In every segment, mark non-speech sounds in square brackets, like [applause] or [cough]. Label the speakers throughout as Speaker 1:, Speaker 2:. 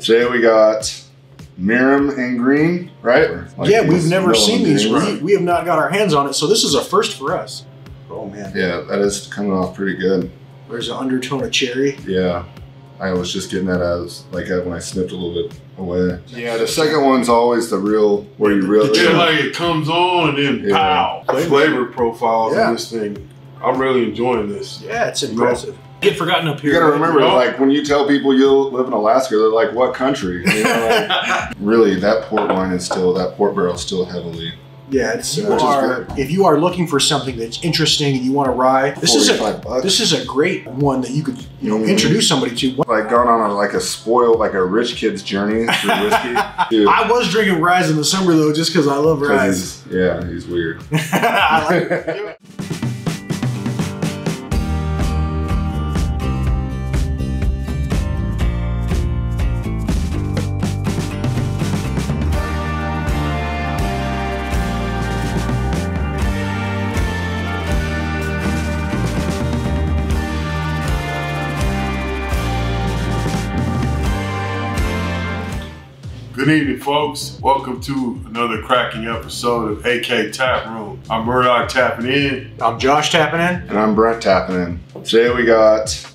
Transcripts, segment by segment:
Speaker 1: Today we got Miram and Greene, right? Like
Speaker 2: yeah, we've never seen these. We, we have not got our hands on it, so this is a first for us. Oh man,
Speaker 1: Yeah, that is coming off pretty good.
Speaker 2: there's an undertone of cherry.
Speaker 1: Yeah, I was just getting that as like uh, when I snipped a little bit away. Yeah, the second one's always the real where you really.
Speaker 3: Yeah, like it comes on and then
Speaker 1: Yeah.
Speaker 3: pow. The flavor profiles
Speaker 2: Yeah.
Speaker 3: of this thing. I'm really enjoying this.
Speaker 2: Yeah, it's impressive. Get forgotten up here.
Speaker 1: You gotta
Speaker 2: right?
Speaker 1: remember,
Speaker 3: No.
Speaker 1: like when you tell people you live in Alaska, they're like, "What country?" You know, like, [laughs] really, that port wine is still that port barrel is still heavily.
Speaker 2: Yeah, it's you
Speaker 1: Which is
Speaker 2: are. If you are looking for something that's interesting and you want to rye, this is a
Speaker 1: bucks.
Speaker 2: this is a great one that you could you know
Speaker 1: Mhm.
Speaker 2: introduce somebody to.
Speaker 1: like gone on a, like a spoiled, like a rich kid's journey through whiskey. [laughs] Dude,
Speaker 2: I was drinking ryes in the summer though, just because I love ryes.
Speaker 1: he's, yeah, he's weird. [laughs]
Speaker 3: Good evening, folks. Welcome to another cracking episode of AK Tap Room. I'm Murdoch tapping in.
Speaker 2: I'm Josh tapping in.
Speaker 1: And I'm Brent tapping in. Today we got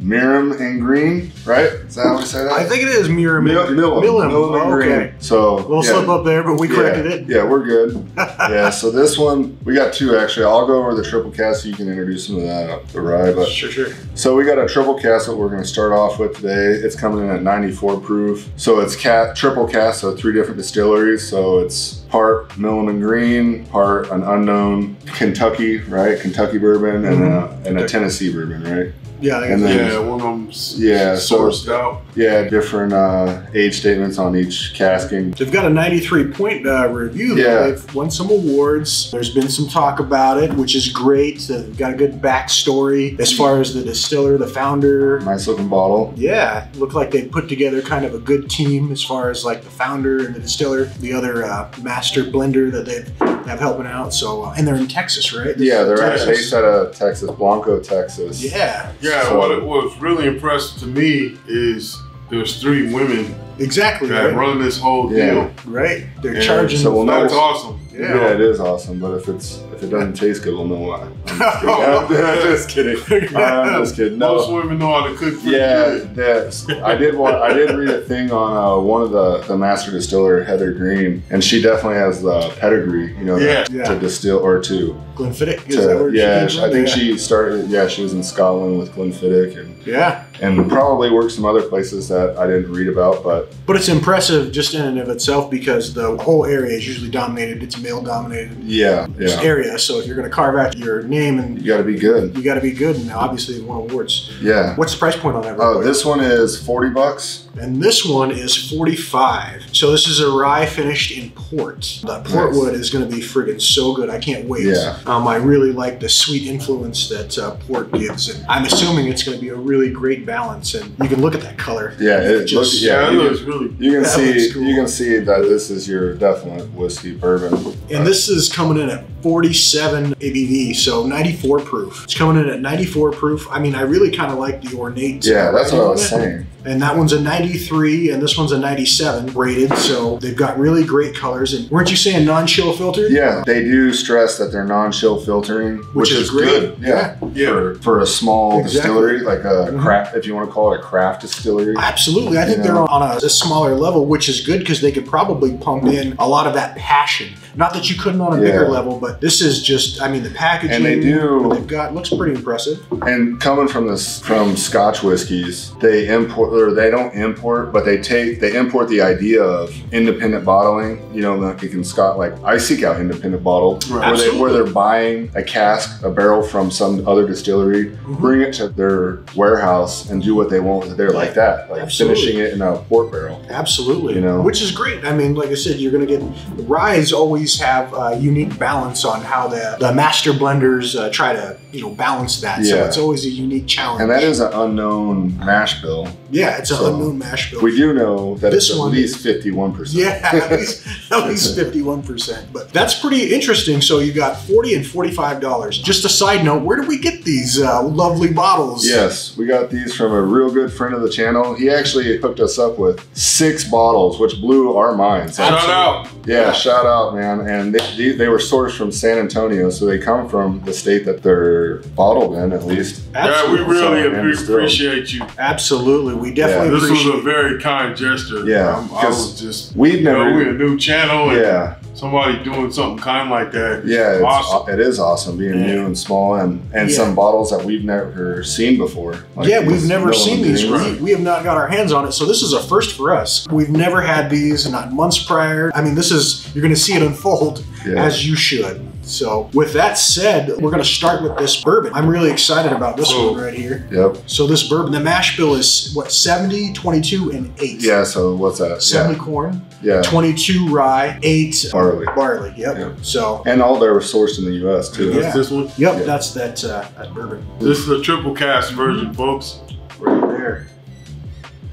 Speaker 1: Miram and Greene, right? Is that how we say that?
Speaker 2: I think it is Miram.
Speaker 1: Mil- Milam.
Speaker 2: Milam.
Speaker 1: Milam and
Speaker 2: Oh,
Speaker 1: Greene.
Speaker 2: okay.
Speaker 1: So
Speaker 2: Little
Speaker 1: yeah.
Speaker 2: slip up there, but we corrected
Speaker 1: yeah,
Speaker 2: it.
Speaker 1: Yeah, we're good. [laughs] yeah, so this one we got two actually. I'll go over the triple cask so you can introduce some of that the rye. But
Speaker 2: Sure, sure.
Speaker 1: so we got a triple cask that we're going to start off with today. It's coming in at 94 proof. So it's cat triple cask, so three different distilleries. So it's part Milam and Greene, part an unknown Kentucky, right? Kentucky bourbon and mm-hmm. a, and a Tennessee bourbon, right?
Speaker 2: Yeah,
Speaker 1: And then-
Speaker 3: Yeah, one of them s-
Speaker 1: Yeah, so-
Speaker 3: sourced out.
Speaker 1: Yeah, different uh, age statements on each casking.
Speaker 2: They've got a 93 point uh, review.
Speaker 1: Yeah.
Speaker 2: They've won some awards. There's been some talk about it, which is great. They've got a good backstory as far as the distiller, the founder.
Speaker 1: Nice looking bottle.
Speaker 2: Yeah, look like they put together kind of a good team as far as like the founder and the distiller, the other uh, master blender that they have helping out. So, uh, and they're in Texas, right? This
Speaker 1: Yeah, they're
Speaker 2: Texas.
Speaker 1: based out of Texas, Blanco, Texas.
Speaker 2: Yeah,
Speaker 3: Yeah,
Speaker 1: So-
Speaker 3: what was really impressive to me is there's three women
Speaker 2: exactly.
Speaker 3: that
Speaker 2: Right.
Speaker 3: run this whole
Speaker 1: Yeah.
Speaker 3: deal.
Speaker 2: right. They're
Speaker 3: And
Speaker 2: charging.
Speaker 1: so we'll know-
Speaker 3: That's awesome.
Speaker 1: Yeah.
Speaker 2: yeah.
Speaker 1: it is awesome. But if it's if it doesn't taste good, we'll know why. I'm just [laughs] kidding. [laughs] [laughs] I'm just kidding. I'm just kidding.
Speaker 3: Most
Speaker 1: No.
Speaker 3: women know how to cook
Speaker 1: Yeah,
Speaker 3: good.
Speaker 1: that's, I did. Want, I did read a thing on uh, one of the the master distiller Heather Greene, and she definitely has the pedigree, you know,
Speaker 3: Yeah.
Speaker 1: to,
Speaker 2: Yeah.
Speaker 1: to distill or to,
Speaker 2: Glenfiddich. Is
Speaker 1: to
Speaker 2: that where
Speaker 1: yeah.
Speaker 2: she
Speaker 1: she- I think
Speaker 2: from?
Speaker 1: she started. Yeah, she was in Scotland with Glenfiddich, and
Speaker 2: Yeah.
Speaker 1: And probably worked some other places that I didn't read about, but
Speaker 2: But it's impressive just in and of itself because the whole area is usually dominated. It's male dominated
Speaker 1: yeah, yeah.
Speaker 2: area. So if you're going to carve out your name and
Speaker 1: You got to be good.
Speaker 2: you got to be good, and obviously they won awards.
Speaker 1: Yeah.
Speaker 2: What's the price point on that?
Speaker 1: Oh,
Speaker 2: quick?
Speaker 1: this one is forty bucks.
Speaker 2: and this one is 45. So this is a rye finished in port. That portwood is going to be friggin' so good. I can't wait.
Speaker 1: Yeah.
Speaker 2: Um, I really like the sweet influence that uh, port gives, and I'm assuming it's going to be a really great balance. And you can look at that color.
Speaker 1: Yeah, it
Speaker 2: Just-
Speaker 1: looks.
Speaker 3: Yeah,
Speaker 1: Yeah,
Speaker 3: it
Speaker 1: you,
Speaker 3: looks really
Speaker 1: you can see.
Speaker 2: cool.
Speaker 1: You can see that this is your definite whiskey bourbon.
Speaker 2: And this is coming in at 47 ABV, so 94 proof. It's coming in at 94 proof. I mean, I really kind of like the ornate.
Speaker 1: Yeah, that's what I
Speaker 2: writing
Speaker 1: was saying.
Speaker 2: And that one's a 93, and this one's a 97 rated. So they've got really great colors. And weren't you saying non-chill filtered?
Speaker 1: Yeah, they do stress that they're non-chill filtering, which,
Speaker 2: Which is
Speaker 1: is,
Speaker 2: great.
Speaker 1: good. Yeah,
Speaker 3: Yeah.
Speaker 1: For, for a small
Speaker 2: Exactly.
Speaker 1: distillery, like a
Speaker 2: Mhm.
Speaker 1: craft, if you want to call it a craft distillery.
Speaker 2: Absolutely. I think
Speaker 1: You
Speaker 2: they're on a, a smaller level, which is good because they could probably pump in a lot of that passion. Not that you couldn't on a bigger level, but this is just, I mean, the packaging
Speaker 1: And they do.
Speaker 2: They've got looks pretty impressive.
Speaker 1: And coming from this from Scotch whiskeys, they import or they don't import, but they take they import the idea of independent bottling. You know, like you can Scott like I seek out independent bottle
Speaker 3: Right.
Speaker 1: where they where they're buying a cask, a barrel from some other distillery,
Speaker 2: Mm-hmm.
Speaker 1: bring it to their warehouse and do what they want with it there like that, like
Speaker 2: Absolutely.
Speaker 1: finishing it in a port barrel.
Speaker 2: Absolutely.
Speaker 1: You know?
Speaker 2: Which is great. I mean, like I said, you're going to get, rye is always always have a unique balance on how the, the master blenders uh, try to you know balance that. So
Speaker 1: Yeah.
Speaker 2: it's always a unique challenge.
Speaker 1: And that is an unknown mash bill.
Speaker 2: yeah, it's an
Speaker 1: so
Speaker 2: unknown mash bill.
Speaker 1: We do know that
Speaker 2: This
Speaker 1: it's at
Speaker 2: one-
Speaker 1: least 51%.
Speaker 2: Yeah, at [laughs] least fifty one percent. But that's pretty interesting. So you got forty and forty five dollars. Just a side note, where do we get these uh, lovely bottles?
Speaker 1: Yes, we got these from a real good friend of the channel. He actually hooked us up with six bottles, which blew our minds.
Speaker 3: Shout
Speaker 2: Absolutely.
Speaker 3: out.
Speaker 1: Yeah, shout out, man. And they, they, they were sourced from San Antonio, so they come from the state that they're bottled in, at least.
Speaker 3: Yeah, we really
Speaker 1: So,
Speaker 3: appre- appreciate you.
Speaker 2: Absolutely. We definitely
Speaker 3: This was a very kind gesture.
Speaker 1: Yeah,
Speaker 3: I'm- I
Speaker 1: 'cause
Speaker 3: was just,
Speaker 1: We've
Speaker 3: you know,
Speaker 1: never.
Speaker 3: we're a new channel and
Speaker 1: yeah,
Speaker 3: somebody doing something kind like that.
Speaker 1: yeah, it's,
Speaker 3: awesome.
Speaker 1: it is awesome being
Speaker 2: Yeah.
Speaker 1: new and small, and and
Speaker 2: Yeah.
Speaker 1: some bottles that we've never seen before. Like
Speaker 2: yeah, we've never seen these.
Speaker 1: Greens.
Speaker 2: We, we have not got our hands on it, so this is a first for us. We've never had these, not months prior. I mean, this is you're going to see it unfold
Speaker 1: Yeah.
Speaker 2: as you should. So, with that said, we're going to start with this bourbon. I'm really excited about this
Speaker 3: Cool.
Speaker 2: one right here.
Speaker 1: Yep.
Speaker 2: So, this bourbon, the mash bill is what 70, 22, and 8.
Speaker 1: Yeah. So what's that?
Speaker 2: 70 corn,
Speaker 1: Yeah. Yeah.
Speaker 2: 22 rye, 8
Speaker 1: Barley.
Speaker 2: barley. Yep.
Speaker 1: Yeah.
Speaker 2: So,
Speaker 1: And all they were sourced in the U.S. too.
Speaker 2: Yeah.
Speaker 3: That's this one.
Speaker 2: yep,
Speaker 1: Yeah.
Speaker 2: that's that uh, that bourbon
Speaker 3: This is a triple cask version, folks.
Speaker 2: right there.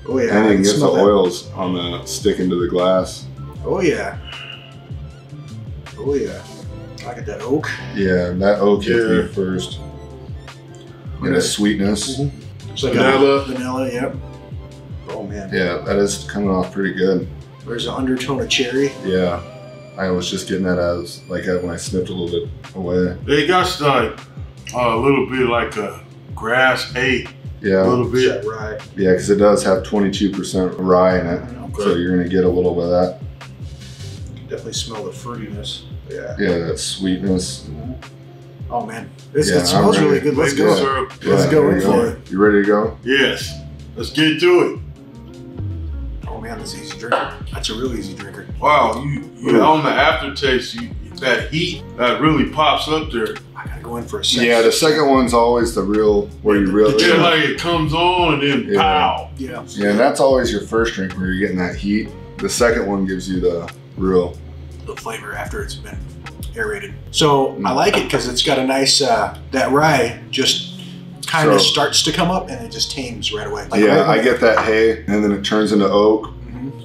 Speaker 2: Oh yeah,
Speaker 1: And
Speaker 2: I
Speaker 1: you
Speaker 2: can
Speaker 1: can get the
Speaker 2: that.
Speaker 1: oils on the stick into the glass.
Speaker 2: Oh yeah. Oh yeah. I get that oak.
Speaker 1: Yeah, that oak hit
Speaker 3: Yeah.
Speaker 1: me first. And the sweetness.
Speaker 2: It's like
Speaker 3: Vanilla.
Speaker 2: Vanilla. Yep. Oh man.
Speaker 1: Yeah, that is coming off pretty good.
Speaker 2: There's an undertone of cherry.
Speaker 1: Yeah, I was just getting that as like uh, when I snipped a little bit away.
Speaker 3: It got like a little bit like a grass hay, a little bit.
Speaker 2: that right?
Speaker 1: yeah, because it does have 22% rye in it, so you're gonna get a little bit of that.
Speaker 2: Definitely smell the fruitiness. Yeah.
Speaker 1: Yeah, that sweetness.
Speaker 2: Oh man, this,
Speaker 1: Yeah,
Speaker 2: it smells
Speaker 1: I'm
Speaker 2: really
Speaker 1: ready.
Speaker 2: good. Let's go.
Speaker 3: syrup.
Speaker 2: Let's
Speaker 1: Yeah,
Speaker 2: go
Speaker 1: there
Speaker 2: in
Speaker 1: you
Speaker 2: for it.
Speaker 1: You ready to go?
Speaker 3: Yes. Let's get to it.
Speaker 2: Man, this easy drinker. That's a real easy drinker.
Speaker 3: Wow, you, you on the aftertaste, you that heat that really pops up there.
Speaker 2: I gotta go in for a second.
Speaker 1: Yeah, the second one's always the real where you really.
Speaker 3: Yeah, like it comes on and then
Speaker 1: Yeah.
Speaker 3: pow.
Speaker 2: Yeah.
Speaker 1: Yeah, and that's always your first drink where you're getting that heat. The second one gives you the real.
Speaker 2: the flavor after it's been aerated. So I
Speaker 1: Mm.
Speaker 2: like it because it's got a nice uh, that rye just kind of
Speaker 1: So-
Speaker 2: starts to come up and it just tames right away. Like
Speaker 1: yeah,
Speaker 2: right
Speaker 1: I get that hay, and then it turns into oak.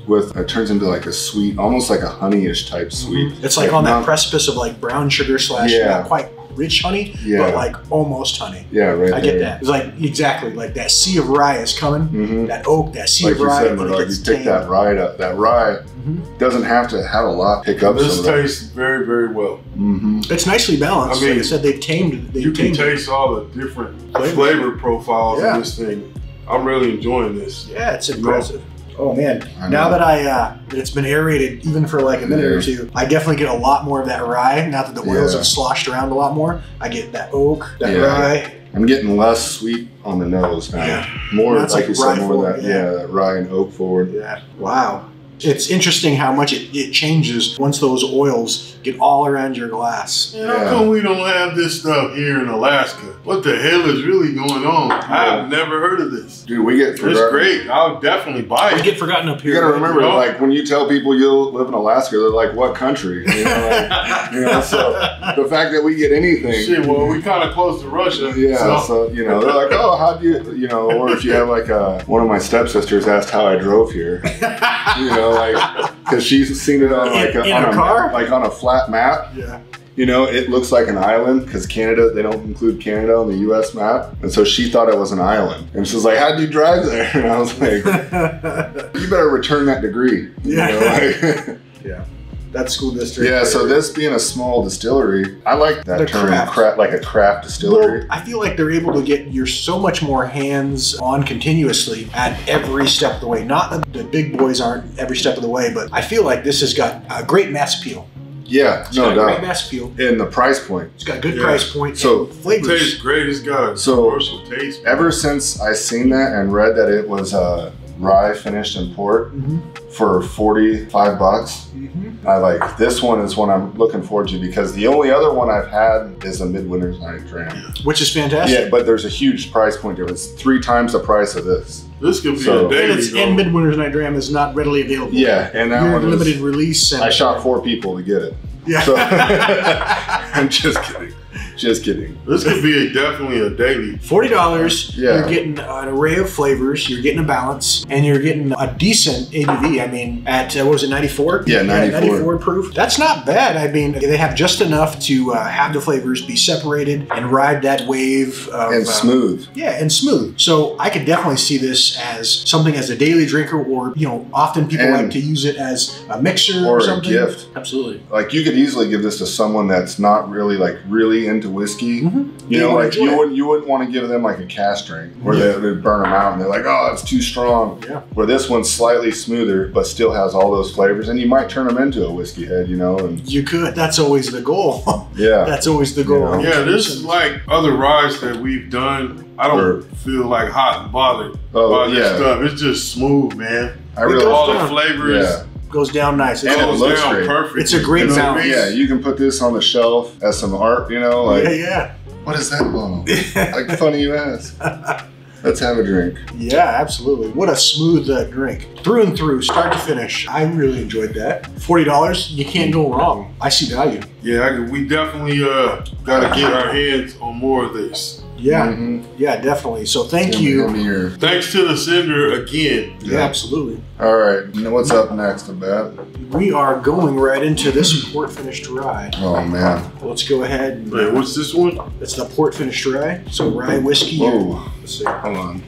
Speaker 1: With it turns into like a sweet, almost like a honeyish type sweet.
Speaker 2: It's like, on that
Speaker 1: not-
Speaker 2: precipice of like brown sugar slash
Speaker 1: Yeah.
Speaker 2: not quite rich honey,
Speaker 1: Yeah.
Speaker 2: but like almost honey.
Speaker 1: Yeah, right.
Speaker 2: I get that. It's like exactly like that sea of rye is coming.
Speaker 1: hmm
Speaker 2: That oak, that sea
Speaker 1: Like
Speaker 2: of
Speaker 1: you
Speaker 2: rye,
Speaker 1: said,
Speaker 2: when it
Speaker 1: like you
Speaker 2: gets
Speaker 1: pick that rye up. That rye
Speaker 2: Mhm.
Speaker 1: doesn't have to have a lot. Pick up
Speaker 3: This
Speaker 1: some of
Speaker 3: tastes very, very well.
Speaker 1: hmm
Speaker 2: It's nicely balanced.
Speaker 3: I mean,
Speaker 2: like I said, they've tamed. They've
Speaker 3: You can
Speaker 2: tamed. it.
Speaker 3: taste all the different
Speaker 2: Flavor.
Speaker 3: flavor profiles
Speaker 2: Yeah.
Speaker 3: in this thing. I'm really enjoying this.
Speaker 2: Yeah, it's impressive. Oh man! Now that I uh, that it's been aerated even for like a minute or two, I definitely get a lot more of that rye. Now that the oils
Speaker 1: Yeah.
Speaker 2: have sloshed around a lot more, I get that oak, that
Speaker 1: Yeah.
Speaker 2: rye.
Speaker 1: I'm getting less sweet on the nose now.
Speaker 2: Yeah.
Speaker 1: More
Speaker 2: That's
Speaker 1: like,
Speaker 2: like
Speaker 1: you said, more
Speaker 2: forward,
Speaker 1: that
Speaker 2: yeah.
Speaker 1: yeah. that rye and oak forward.
Speaker 2: Yeah. Wow. It's interesting how much it, it changes once those oils get all around your glass.
Speaker 3: Man,
Speaker 1: Yeah.
Speaker 3: how come we don't have this stuff here in Alaska? What the hell is really going on? I've never heard of this.
Speaker 1: Dude, we get
Speaker 3: It's great. I'll definitely buy it.
Speaker 2: We get forgotten up here.
Speaker 1: You gotta
Speaker 2: right?
Speaker 1: remember,
Speaker 3: You know?
Speaker 1: like when you tell people you live in Alaska, they're like, "What country?" You know, like, you know. So [laughs] the fact that we get anything,
Speaker 3: Shit, well, we kind of close to Russia.
Speaker 1: yeah.
Speaker 3: so-
Speaker 1: So you know, they're like, "Oh, how do you?" You know, or if you have like a one of my stepsisters asked how I drove here, [laughs] you know, like because she's seen it on like
Speaker 2: In- in
Speaker 1: on
Speaker 2: a car?
Speaker 1: like on a flat map.
Speaker 2: yeah.
Speaker 1: You know, it looks like an island because Canada, they don't include Canada on the US map. And so she thought it was an island. And she's like, How'd you drive there? [laughs] And I was like, [laughs] You better return that degree. You
Speaker 2: Yeah.
Speaker 1: know, like- [laughs]
Speaker 2: that school district.
Speaker 1: yeah, so this being a small distillery, I like that
Speaker 2: The
Speaker 1: term,
Speaker 2: craft.
Speaker 1: craft, like a craft distillery.
Speaker 2: Well, I feel like they're able to get you're so much more hands on continuously at every step of the way. Not that the big boys aren't every step of the way, but I feel like this has got a great mass appeal.
Speaker 1: yeah,
Speaker 2: It's
Speaker 1: no
Speaker 2: got a great mass appeal.
Speaker 1: And the price point.
Speaker 2: It's got good
Speaker 3: Yeah.
Speaker 2: price point.
Speaker 1: So,
Speaker 2: and
Speaker 3: It
Speaker 2: flavors.
Speaker 3: tastes great. It's got a
Speaker 1: So,
Speaker 3: commercial taste.
Speaker 1: Ever since I seen that and read that it was uh, rye finished in port
Speaker 2: Mhm.
Speaker 1: for 45 bucks,
Speaker 2: Mhm.
Speaker 1: I like this one is one I'm looking forward to because the only other one I've had is a Midwinter's Night Dram.
Speaker 2: Which is fantastic.
Speaker 1: Yeah, but there's a huge price point difference. Three times the price of this.
Speaker 3: This could be
Speaker 1: So-
Speaker 3: a daily
Speaker 2: And, it's,
Speaker 3: go.
Speaker 2: and Midwinter's Night Dram is not readily available.
Speaker 1: Yeah, and that
Speaker 2: You're
Speaker 1: one
Speaker 2: limited
Speaker 1: is,
Speaker 2: release. And
Speaker 1: I shot four people to get it.
Speaker 2: Yeah.
Speaker 1: So [laughs] I'm just kidding. Just kidding.
Speaker 3: This could be a, definitely a daily.
Speaker 2: Forty dollars.
Speaker 1: Yeah.
Speaker 2: You're getting an array of flavors. You're getting a balance, and you're getting a decent ABV. I mean, at uh, what was it, 94?
Speaker 1: Yeah, 94.
Speaker 2: 94 proof. That's not bad. I mean, they have just enough to uh, have the flavors be separated and ride that wave of
Speaker 1: And
Speaker 2: uh,
Speaker 1: smooth.
Speaker 2: Yeah, and smooth. So I could definitely see this as something as a daily drinker, or you know, often people
Speaker 1: And-
Speaker 2: like to use it as a mixer
Speaker 1: Or
Speaker 2: or,
Speaker 1: a gift.
Speaker 2: Absolutely.
Speaker 1: Like you could easily give this to someone that's not really like really into whiskey.
Speaker 2: Mhm.
Speaker 1: You
Speaker 2: They
Speaker 1: know, like you wouldn't you wouldn't want to give them like a cash drink where
Speaker 2: Yeah.
Speaker 1: they would burn them out and they're like, oh, it's too strong.
Speaker 2: Yeah.
Speaker 1: Where this one's slightly smoother but still has all those flavors, and you might turn them into a whiskey head. You know, and
Speaker 2: You could. That's always the goal. [laughs]
Speaker 1: yeah,
Speaker 2: That's always the goal.
Speaker 1: Yeah.
Speaker 3: Yeah, this is like other rides that we've done. I don't
Speaker 1: Sure.
Speaker 3: feel like hot and bothered
Speaker 1: Oh,
Speaker 3: by this stuff. It's just smooth, man.
Speaker 1: I really
Speaker 2: goes
Speaker 3: All the flavors.
Speaker 1: Yeah.
Speaker 2: Goes down nice.
Speaker 3: It
Speaker 2: It's
Speaker 1: And it
Speaker 3: goes
Speaker 1: looks
Speaker 3: down
Speaker 1: great.
Speaker 3: perfect.
Speaker 2: It's a great
Speaker 1: It's a- yeah, you can put this on the shelf as some art. You know, like
Speaker 2: yeah, yeah.
Speaker 1: what is that? Oh, [laughs] like funny you ask. [laughs] Let's have a drink.
Speaker 2: Yeah, absolutely. What a smooth uh, drink. Through and through, start to finish. I really enjoyed that. $40, you can't go wrong. I see value.
Speaker 3: Yeah, I, we definitely uh, got to get our hands on more of this.
Speaker 2: Yeah,
Speaker 1: Mhm.
Speaker 2: yeah, definitely. So thank
Speaker 1: Give
Speaker 2: you.
Speaker 1: me your-
Speaker 3: Thanks to the sender again.
Speaker 2: Yeah, absolutely.
Speaker 1: All right. You know what's up next, Abad?
Speaker 2: We are going right into this port finished rye.
Speaker 1: Oh man.
Speaker 2: Let's go ahead and
Speaker 3: Wait, what's this one?
Speaker 2: it's the port finished rye. So rye whiskey.
Speaker 1: Whoa.
Speaker 2: Let's see.
Speaker 1: Hold on.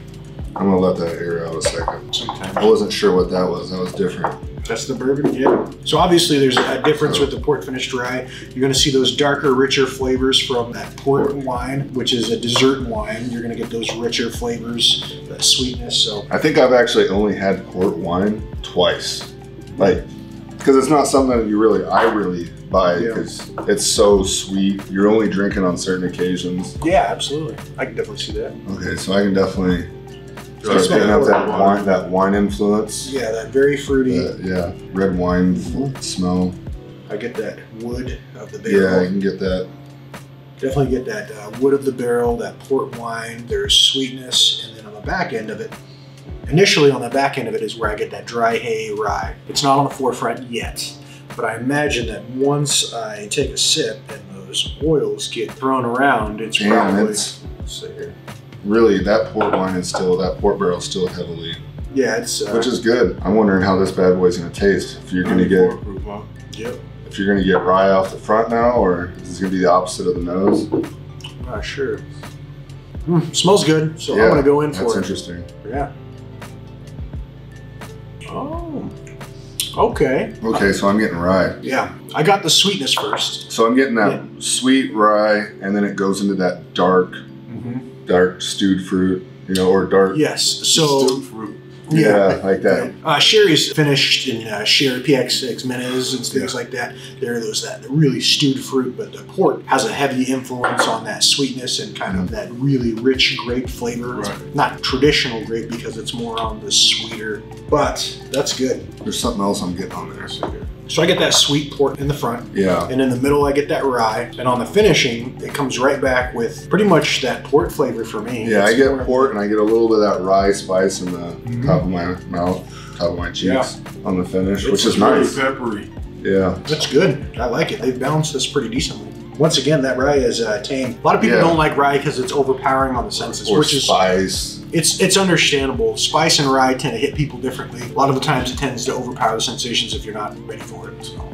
Speaker 1: I'm gonna let that air out a second.
Speaker 2: Sometimes.
Speaker 1: I wasn't sure what that was. That was different.
Speaker 2: That's the bourbon, yeah. So obviously there's a difference with the port finished rye. You're going to see those darker, richer flavors from that port wine, which is a dessert wine. You're going to get those richer flavors, that sweetness. So
Speaker 1: I think I've actually only had port wine twice. Like, because it's not something that you really, I really buy
Speaker 2: Yeah.
Speaker 1: because it's so sweet. You're only drinking on certain occasions.
Speaker 2: yeah, absolutely. I can definitely see that.
Speaker 1: Okay, so I can definitely start
Speaker 2: It's
Speaker 1: picking up that wine, that wine influence.
Speaker 2: Yeah, that very fruity.
Speaker 1: Uh, yeah, red wine smell.
Speaker 2: I get that wood of the barrel. Yeah.
Speaker 1: I can get that.
Speaker 2: Definitely get that uh, wood of the barrel, that port wine. There's sweetness, and then on the back end of it, initially on the back end of it is where I get that dry hay rye. It's not on the forefront yet, but I imagine that once I take a sip and those oils get thrown around, it's probably.
Speaker 1: it's
Speaker 2: let's see here.
Speaker 1: Really that port wine is still that port barrel is still heavily,
Speaker 2: Yeah, it's. Uh,
Speaker 1: which is good. I'm wondering how this bad boy's gonna taste. If you're gonna get?
Speaker 2: Yep.
Speaker 1: if you're gonna get rye off the front now, or is this gonna be the opposite of the nose?
Speaker 2: I'm not sure. Mm, smells good, so
Speaker 1: Yeah,
Speaker 2: I'm gonna go in
Speaker 1: That's
Speaker 2: for it.
Speaker 1: That's interesting.
Speaker 2: Yeah. Oh. Okay.
Speaker 1: Okay, so I'm getting rye.
Speaker 2: Yeah, I got the sweetness first.
Speaker 1: So I'm getting that sweet rye, and then it goes into that dark. Dark stewed fruit, you know, or dark.
Speaker 2: Yes. So
Speaker 3: Stewed fruit.
Speaker 1: Yeah, like that.
Speaker 2: Uh, sherry's finished in uh, sherry PX6 Menes and things like that. There are those that really stewed fruit, but the port has a heavy influence on that sweetness and kind of that really rich grape flavor.
Speaker 3: Right.
Speaker 2: not traditional grape because it's more on the sweeter, but that's good.
Speaker 1: There's something else I'm getting on there.
Speaker 2: So I get that sweet port in the front.
Speaker 1: Yeah.
Speaker 2: And in the middle, I get that rye. And on the finishing, it comes right back with pretty much that port flavor for me.
Speaker 1: Yeah, I get
Speaker 2: more-
Speaker 1: port and I get a little bit of that rye spice in the
Speaker 2: Mhm.
Speaker 1: top of my mouth, top of my cheeks on the finish, which is nice.
Speaker 3: It's
Speaker 1: is
Speaker 3: really
Speaker 1: nice.
Speaker 3: peppery.
Speaker 1: Yeah.
Speaker 2: That's good. I like it. They've balanced this pretty decently. Once again, that rye is uh, tame. A lot of people
Speaker 1: Yeah.
Speaker 2: don't like rye because it's overpowering on the senses,
Speaker 1: Or
Speaker 2: which is
Speaker 1: spice.
Speaker 2: It's it's understandable. Spice and rye tend to hit people differently. A lot of the times, it tends to overpower the sensations if you're not ready for it. So,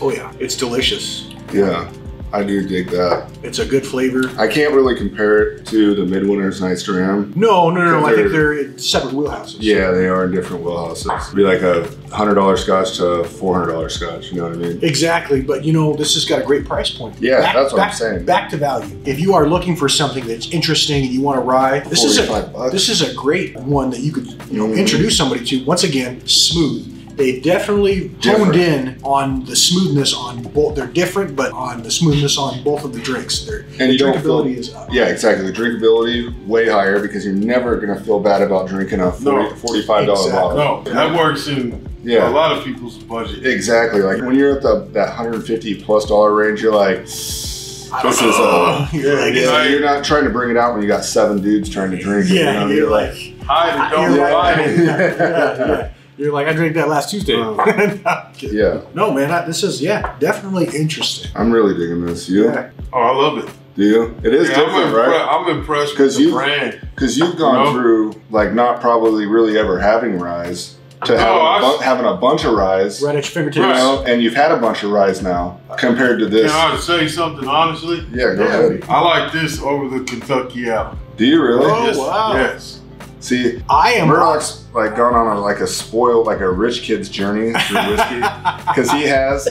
Speaker 2: oh yeah, it's delicious.
Speaker 1: Yeah. I do dig that.
Speaker 2: It's a good flavor.
Speaker 1: I can't really compare it to the Midwinter's Night's Dram.
Speaker 2: No, no, no, no. I think they're separate wheelhouses.
Speaker 1: Yeah, they are in different wheelhouses. It'd be like a hundred dollar scotch to a four hundred dollar scotch. You know what I mean?
Speaker 2: Exactly, but you know, this has got a great price point.
Speaker 1: Yeah,
Speaker 2: Back-
Speaker 1: that's what I'm saying.
Speaker 2: Back to value. If you are looking for something that's interesting and you want to rye, this is a
Speaker 1: bucks.
Speaker 2: this is a great one that you could you know
Speaker 1: Mhm.
Speaker 2: introduce somebody to. Once again, smooth. They definitely
Speaker 1: Different.
Speaker 2: toned in on the smoothness on both. They're different, but on the smoothness on both of the drinks. Their
Speaker 1: And
Speaker 2: the
Speaker 1: you feel-
Speaker 2: drinkability is up.
Speaker 1: Yeah, exactly. The drinkability way higher because you're never gonna feel bad about drinking a 40,
Speaker 3: No.
Speaker 1: $45
Speaker 2: Exactly.
Speaker 1: bottle.
Speaker 3: No, that works in
Speaker 1: Yeah.
Speaker 3: a lot of people's budget.
Speaker 1: Exactly. Like when you're at the that 150 plus dollar range, you're like, this is a [laughs]
Speaker 2: You're like,
Speaker 1: yeah,
Speaker 3: like-
Speaker 1: you're not trying to bring it out when you got seven dudes trying to drink it.
Speaker 2: Yeah,
Speaker 1: you know?
Speaker 2: you're like,
Speaker 3: Hide it, don't
Speaker 2: you're
Speaker 1: Yeah.
Speaker 3: hide
Speaker 2: right.
Speaker 3: it. [laughs]
Speaker 2: yeah, yeah. You're like, I drank that last Tuesday.
Speaker 1: Uh, [laughs]
Speaker 2: no,
Speaker 1: Yeah,
Speaker 2: No, man, I, this is yeah, definitely interesting.
Speaker 1: I'm really digging this. You
Speaker 2: Yeah.
Speaker 3: Oh, I love it.
Speaker 1: do you? It is
Speaker 3: Yeah, I'm,
Speaker 1: different, right?
Speaker 3: I'm impressed with
Speaker 1: 'Cause
Speaker 3: the
Speaker 1: you-
Speaker 3: brand.
Speaker 1: Because you've gone
Speaker 3: No.
Speaker 1: through like not probably really ever having rise to
Speaker 3: No,
Speaker 1: having, a
Speaker 3: I-
Speaker 1: bu- having a bunch of rise,
Speaker 2: Right at your fingertips.
Speaker 1: you know, and you've had a bunch of rise now compared to this.
Speaker 3: Can I say something honestly?
Speaker 1: Yeah, go
Speaker 2: Yeah.
Speaker 1: ahead.
Speaker 3: I like this over the Kentucky Owl.
Speaker 1: Do you really?
Speaker 2: Oh,
Speaker 3: yes,
Speaker 2: wow.
Speaker 3: Yes.
Speaker 1: See,
Speaker 2: I am
Speaker 1: Murdoch's like gone on a, like a spoiled, like a rich kid's journey through whiskey [laughs] because he has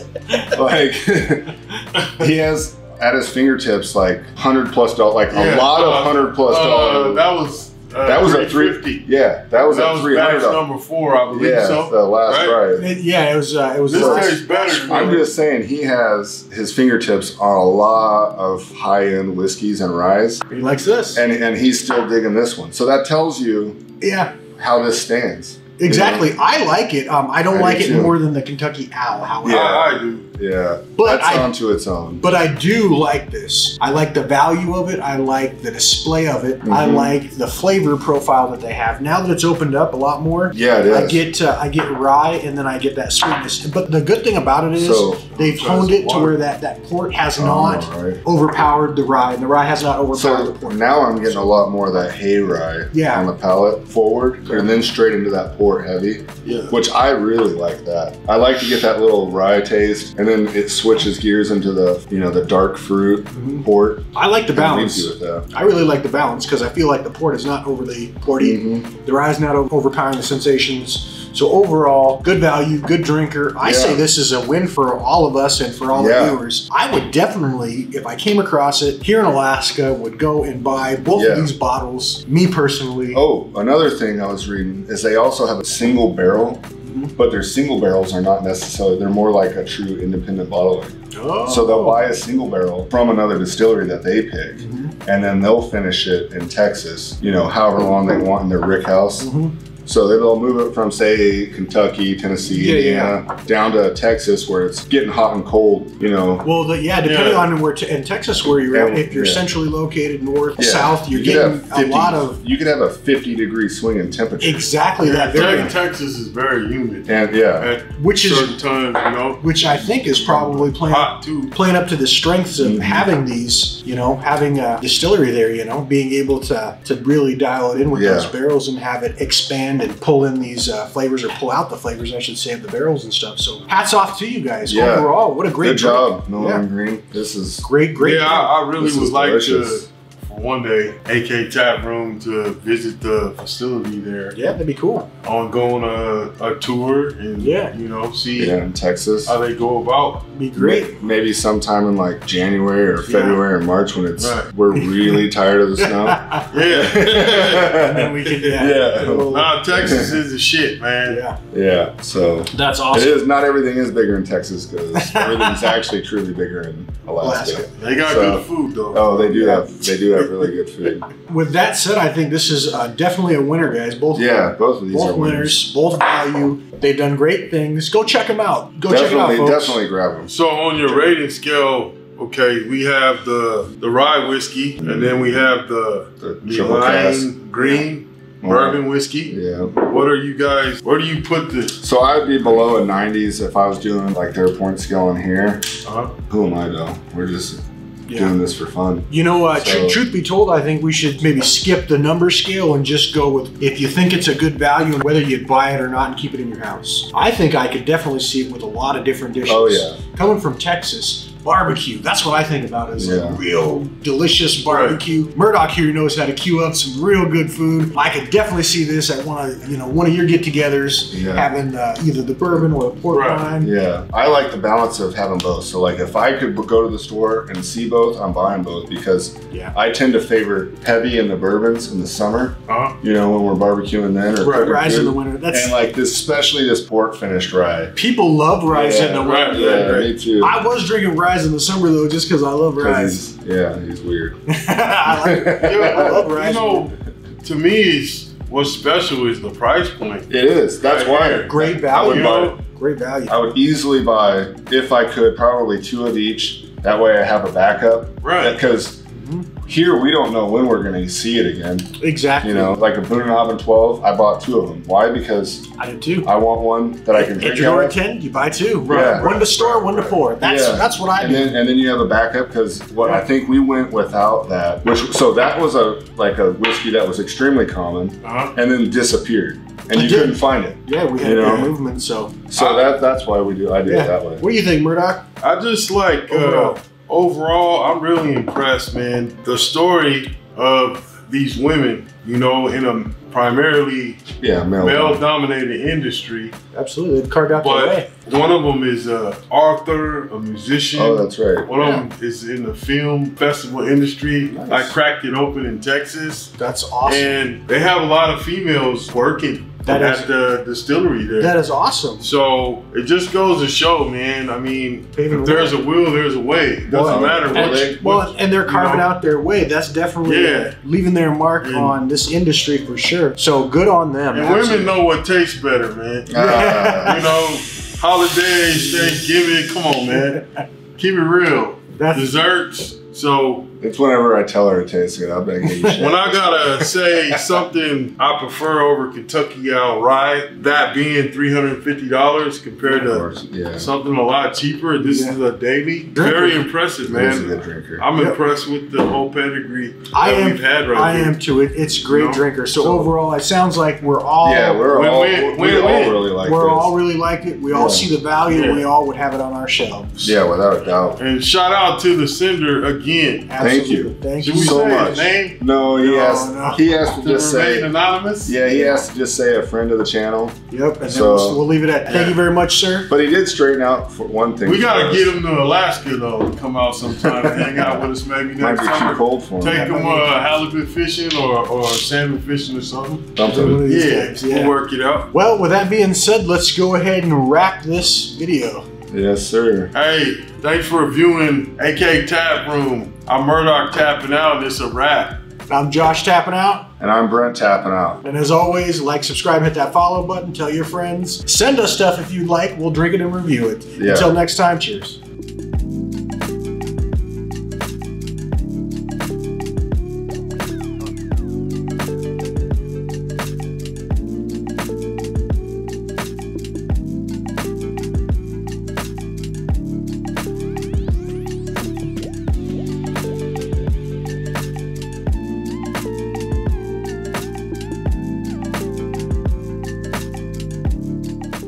Speaker 1: like [laughs] he has at his fingertips like hundred plus dollar, like a lot
Speaker 3: uh,
Speaker 1: of hundred plus
Speaker 3: Uh,
Speaker 1: dollar.
Speaker 3: that was uh,
Speaker 1: that was a three.
Speaker 3: 350.
Speaker 1: Yeah, that was
Speaker 3: that
Speaker 1: a
Speaker 3: was
Speaker 1: three
Speaker 3: batch number four, I believe
Speaker 1: Yeah,
Speaker 3: so.
Speaker 1: the last
Speaker 3: right?
Speaker 1: ride.
Speaker 2: It- yeah, it was. Uh, it was.
Speaker 3: This tastes better than
Speaker 1: I'm just saying he has his fingertips on a lot of high end whiskeys and ryes,
Speaker 2: he likes this.
Speaker 1: and and he's still digging this one. So that tells you
Speaker 2: yeah,
Speaker 1: how this stands.
Speaker 2: exactly. I like it. Um, I don't
Speaker 1: I
Speaker 2: like
Speaker 1: do
Speaker 2: it
Speaker 1: too.
Speaker 2: more than the Kentucky Owl. However,
Speaker 1: Yeah.
Speaker 3: I, I do.
Speaker 1: Yeah,
Speaker 2: But
Speaker 1: that's
Speaker 2: I-
Speaker 1: onto its own.
Speaker 2: But I do like this. I like the value of it. I like the display of it. I
Speaker 1: Mhm.
Speaker 2: like the flavor profile that they have. Now that it's opened up a lot more,
Speaker 1: Yeah, it is.
Speaker 2: I get uh, I get rye and then I get that sweetness. But the good thing about it is
Speaker 1: So-
Speaker 2: they've honed it to where that that port has not
Speaker 1: Oh, right.
Speaker 2: overpowered the rye, and the rye has not overpowered the port.
Speaker 1: now I'm getting a lot more of that hay rye
Speaker 2: Yeah.
Speaker 1: on the palate forward, and then straight into that port heavy,
Speaker 3: Yeah.
Speaker 1: which I really like that. I like to get that little rye taste, and then it switches gears into the you know the dark fruit
Speaker 2: Mhm.
Speaker 1: port.
Speaker 2: I like the balance.
Speaker 1: you with that.
Speaker 2: I really like the balance because I feel like the port is not overly porty.
Speaker 1: Mhm.
Speaker 2: The rye's not overpowering the sensations. So overall, good value, good drinker. I
Speaker 1: Yeah.
Speaker 2: say this is a win for all of us and for all
Speaker 1: Yeah.
Speaker 2: the viewers. I would definitely, if I came across it here in Alaska, would go and buy both
Speaker 1: Yeah.
Speaker 2: of these bottles. Me personally.
Speaker 1: Oh, another thing I was reading is they also have a single barrel,
Speaker 2: Mhm.
Speaker 1: but their single barrels are not necessarily. They're more like a true independent bottler.
Speaker 2: Oh.
Speaker 1: So they'll buy a single barrel from another distillery that they pick,
Speaker 2: Mhm.
Speaker 1: and then they'll finish it in Texas. You know, however long they want in their rick house.
Speaker 2: Mhm.
Speaker 1: So they'll move it from say Kentucky, Tennessee,
Speaker 2: Yeah,
Speaker 1: Indiana, down to Texas where it's getting hot and cold. You know,
Speaker 2: Well, the, yeah, depending
Speaker 3: Yeah.
Speaker 2: on where te- in Texas where you're at, if you're
Speaker 1: yeah.
Speaker 2: centrally located, north,
Speaker 1: Yeah.
Speaker 2: south, you're
Speaker 1: You
Speaker 2: getting
Speaker 1: have
Speaker 2: a lot of
Speaker 1: You could have a 50 degree swing in temperature.
Speaker 2: exactly that
Speaker 3: Yeah,
Speaker 2: variant,
Speaker 3: Texas is very humid
Speaker 1: And yeah,
Speaker 3: at
Speaker 2: which is
Speaker 3: certain times, you know.
Speaker 2: which I think is probably playing
Speaker 3: Hot too.
Speaker 2: playing up to the strengths of
Speaker 1: Mhm.
Speaker 2: having these, you know, having a distillery there, you know, being able to to really dial it in with
Speaker 1: Yeah.
Speaker 2: those barrels and have it expand and pull in these uh, flavors or pull out the flavors, I should say, of the barrels and stuff. So hats off to you guys.
Speaker 1: Yeah.
Speaker 2: Overall, what a great
Speaker 1: good
Speaker 2: drink.
Speaker 1: job, Nolan
Speaker 2: Yeah.
Speaker 1: Green. This is
Speaker 2: Great, great.
Speaker 3: yeah, I, I really
Speaker 1: This
Speaker 3: would like
Speaker 1: delicious.
Speaker 3: to, for one day, AK Tap Room to visit the facility there.
Speaker 2: yeah, that'd be cool.
Speaker 3: On going a, a tour and
Speaker 2: Yeah.
Speaker 3: you know see
Speaker 1: yeah in Texas.
Speaker 3: how they go about.
Speaker 2: Be great.
Speaker 1: Maybe sometime in like January or February or March when it's
Speaker 3: Right.
Speaker 1: we're really [laughs] tired of the snow.
Speaker 3: Yeah.
Speaker 2: and [laughs] then we can, yeah.
Speaker 1: Yeah.
Speaker 2: get little- [laughs]
Speaker 3: nah, Texas is the shit, man.
Speaker 2: yeah.
Speaker 1: yeah, so
Speaker 2: That's awesome.
Speaker 1: is not everything is bigger in Texas because everything's actually truly bigger in Alaska.
Speaker 2: Alaska.
Speaker 3: They got
Speaker 1: So-
Speaker 3: good food though.
Speaker 1: Oh, they do
Speaker 2: Yeah.
Speaker 1: have they do have really good food.
Speaker 2: With that said, I think this is uh, definitely a winner, guys. Both
Speaker 1: Yeah, both of these
Speaker 2: both
Speaker 1: are
Speaker 2: winners, both value. They've done great things. Go check them out. Go check them out,
Speaker 1: Definitely,
Speaker 2: folks.
Speaker 1: definitely grab them.
Speaker 3: So on your rating scale, okay, we have the the rye whiskey, and then we have the
Speaker 1: The triple
Speaker 3: lime green bourbon whiskey.
Speaker 1: Yeah.
Speaker 3: What are you guys? Where do you put this?
Speaker 1: So I'd be below a 90s if I was doing like their point scale in here.
Speaker 3: Uh-huh.
Speaker 1: Who am I though? We're just
Speaker 2: Yeah.
Speaker 1: doing this for fun.
Speaker 2: You know, uh, tr- truth be told, I think we should maybe skip the number scale and just go with if you think it's a good value and whether you'd buy it or not and keep it in your house. I think I could definitely see it with a lot of different dishes.
Speaker 1: Oh, yeah.
Speaker 2: Coming from Texas, barbecue. That's what I think about is
Speaker 1: Yeah.
Speaker 2: like real delicious barbecue. Murdoch here knows how to queue up some real good food. I could definitely see this at one of you know one of your get-togethers,
Speaker 1: Yeah.
Speaker 2: having uh, either the bourbon or the port
Speaker 3: Right.
Speaker 2: wine.
Speaker 1: Yeah, I like the balance of having both. So like if I could go to the store and see both, I'm buying both because
Speaker 2: Yeah.
Speaker 1: I tend to favor heavy in the bourbons in the summer.
Speaker 3: Uh-huh.
Speaker 1: You know when we're barbecuing then or
Speaker 3: Right,
Speaker 2: Rise in the winter. That's
Speaker 1: and like this, especially this port finished rye.
Speaker 2: people love rise in the winter.
Speaker 3: yeah.
Speaker 1: Yeah, me too.
Speaker 2: I was drinking Rise in the summer though, just because I love Rise.
Speaker 1: he's- yeah, he's weird. [laughs]
Speaker 2: I like it. [laughs] I love
Speaker 3: You know, to me, what's special is the price point.
Speaker 1: It is. That's
Speaker 3: Right
Speaker 1: why.
Speaker 3: here.
Speaker 2: Great
Speaker 1: I
Speaker 2: value.
Speaker 1: would buy.
Speaker 2: Great value.
Speaker 1: I would easily buy if I could, probably two of each. That way I have a backup.
Speaker 3: right?
Speaker 1: Because here we don't know when we're gonna see it again.
Speaker 2: Exactly.
Speaker 1: You know, like a Boone and Hobbin 12, I bought two of them. Why? Because
Speaker 2: I did too.
Speaker 1: I want one that I can drink
Speaker 2: If you're
Speaker 1: out
Speaker 2: going
Speaker 1: of.
Speaker 2: to 10, you buy two.
Speaker 1: Right,
Speaker 2: One to store, one to pour. That's
Speaker 1: Yeah.
Speaker 2: that's what I
Speaker 1: and
Speaker 2: do.
Speaker 1: then and then you have a backup because what I think we went without that, which so that was a like a whiskey that was extremely common
Speaker 3: Uh-huh.
Speaker 1: and then disappeared and
Speaker 2: It
Speaker 1: you
Speaker 2: did.
Speaker 1: couldn't find it.
Speaker 2: yeah, we had
Speaker 1: you know.
Speaker 2: movement. So
Speaker 1: So that that's why we do I do
Speaker 2: yeah.
Speaker 1: it that way.
Speaker 2: What do you think, Murdoch?
Speaker 3: I just like
Speaker 2: Overall.
Speaker 3: uh, overall, I'm really impressed, man. The story of these women, you know, in a primarily
Speaker 1: Yeah, male.
Speaker 3: male-dominated industry,
Speaker 2: Absolutely, they've carved out their way.
Speaker 3: but one of them is a author, a musician.
Speaker 1: Oh, that's right.
Speaker 3: One of them is in the film festival industry.
Speaker 1: Nice.
Speaker 3: I cracked it open in Texas,
Speaker 2: That's awesome.
Speaker 3: and they have a lot of females working
Speaker 2: That
Speaker 3: at
Speaker 2: is-
Speaker 3: the distillery there.
Speaker 2: that is awesome.
Speaker 3: So it just goes to show, man. I mean,
Speaker 2: Paving
Speaker 3: if
Speaker 2: the
Speaker 3: there's a will, there's a way. It doesn't
Speaker 1: Well,
Speaker 3: matter
Speaker 1: and
Speaker 3: what
Speaker 1: they-
Speaker 3: they.
Speaker 2: Well, and they're
Speaker 3: you
Speaker 2: carving
Speaker 3: know?
Speaker 2: out their way. That's definitely
Speaker 3: Yeah.
Speaker 2: leaving their mark
Speaker 3: And-
Speaker 2: on this industry for sure. So good on them.
Speaker 3: And
Speaker 2: absolutely.
Speaker 3: women know what tastes better, man.
Speaker 1: Ah.
Speaker 3: you know, holidays, Thanksgiving. Come on, man. [laughs] Keep it real.
Speaker 2: That's
Speaker 3: Desserts. So
Speaker 1: It's whenever I tell her it tastes good. I'll be like, hey, [laughs]
Speaker 3: when I gotta say something I prefer over Kentucky Owl Rye, that being three hundred and fifty dollars compared
Speaker 1: Of
Speaker 3: to
Speaker 1: yeah.
Speaker 3: something a lot cheaper. This is a daily.
Speaker 2: Drinker.
Speaker 3: Very impressive,
Speaker 1: He's a
Speaker 3: man.
Speaker 1: good drinker.
Speaker 3: I'm
Speaker 2: Yep.
Speaker 3: impressed with the whole pedigree
Speaker 2: I
Speaker 3: that
Speaker 2: am-
Speaker 3: we've had right
Speaker 2: I
Speaker 3: here.
Speaker 2: am too. It, it's a great
Speaker 3: No.
Speaker 2: drinker. So,
Speaker 1: So-
Speaker 2: overall, it sounds like we're all
Speaker 1: yeah, we're
Speaker 3: Win,
Speaker 1: all
Speaker 3: win,
Speaker 1: we
Speaker 3: win,
Speaker 1: all
Speaker 3: win.
Speaker 1: really like
Speaker 2: we're
Speaker 1: this.
Speaker 2: all really like it. We all see the value.
Speaker 3: Yeah.
Speaker 2: We all would have it on our shelves.
Speaker 1: yeah, without a doubt.
Speaker 3: And shout out to the sender again.
Speaker 1: Thank you.
Speaker 2: Thank
Speaker 3: Should
Speaker 2: you
Speaker 1: so much.
Speaker 3: name?
Speaker 1: No, he
Speaker 2: No,
Speaker 1: has
Speaker 2: no.
Speaker 1: he has to
Speaker 3: To
Speaker 1: just say
Speaker 3: anonymous?
Speaker 1: yeah, he has to just say a friend of the channel.
Speaker 2: Yep. And
Speaker 1: So-
Speaker 2: then we'll, we'll leave it at. That. Thank you very much, sir.
Speaker 1: But he did straighten out for one thing.
Speaker 3: We gotta
Speaker 1: us.
Speaker 3: get him to Alaska though to come out sometime and hang out with us maybe
Speaker 1: Might
Speaker 3: next
Speaker 1: be too
Speaker 3: summer.
Speaker 1: cold for him.
Speaker 3: Take him uh, halibut fishing or, or salmon fishing or something.
Speaker 2: One of
Speaker 1: Something.
Speaker 2: these
Speaker 3: Yeah,
Speaker 2: days,
Speaker 3: we'll work it out.
Speaker 2: Well, with that being said, let's go ahead and wrap this video.
Speaker 1: Yes, sir.
Speaker 3: Hey, thanks for viewing AK Tap Room. I'm Murdoch tapping out. and It's a wrap.
Speaker 2: I'm Josh tapping out.
Speaker 1: And I'm Brent tapping out.
Speaker 2: And as always, like, subscribe, hit that follow button, tell your friends. Send us stuff if you'd like. We'll drink it and review it.
Speaker 1: Yeah.
Speaker 2: Until next time, cheers.